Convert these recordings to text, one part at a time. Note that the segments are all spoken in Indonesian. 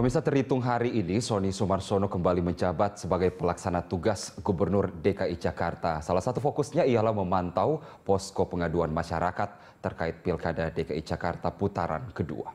Pemirsa terhitung hari ini, Sony Sumarsono kembali menjabat sebagai pelaksana tugas Gubernur DKI Jakarta. Salah satu fokusnya ialah memantau posko pengaduan masyarakat terkait Pilkada DKI Jakarta putaran kedua.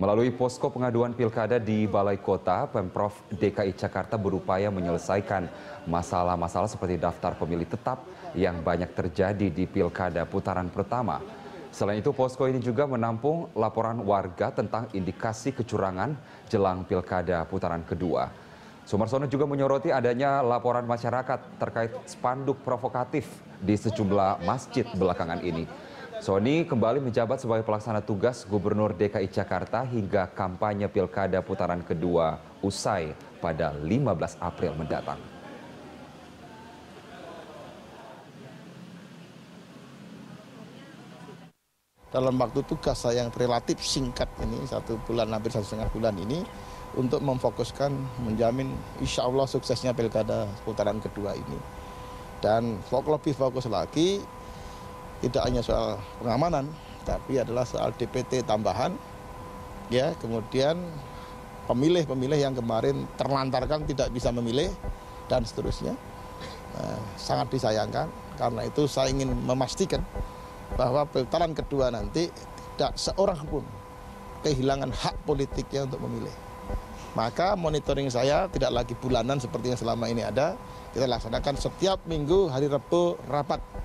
Melalui posko pengaduan pilkada di Balai Kota, Pemprov DKI Jakarta berupaya menyelesaikan masalah-masalah seperti daftar pemilih tetap yang banyak terjadi di pilkada putaran pertama Selain itu, posko ini juga menampung laporan warga tentang indikasi kecurangan jelang pilkada putaran kedua. Sumarsono juga menyoroti adanya laporan masyarakat terkait spanduk provokatif di sejumlah masjid belakangan ini. Sony kembali menjabat sebagai pelaksana tugas Gubernur DKI Jakarta hingga kampanye pilkada putaran kedua usai pada 15 April mendatang. Dalam waktu tugas saya yang relatif singkat ini satu bulan hampir satu setengah bulan ini untuk memfokuskan menjamin insya Allah suksesnya pilkada putaran kedua ini. Dan lebih fokus lagi tidak hanya soal pengamanan tapi adalah soal DPT tambahan ya. Kemudian pemilih-pemilih yang kemarin terlantarkan tidak bisa memilih dan seterusnya. Nah, sangat disayangkan. Karena itu saya ingin memastikan bahwa putaran kedua nanti tidak seorang pun kehilangan hak politiknya untuk memilih. Maka monitoring saya tidak lagi bulanan seperti yang selama ini ada, kita laksanakan setiap minggu hari Rabu rapat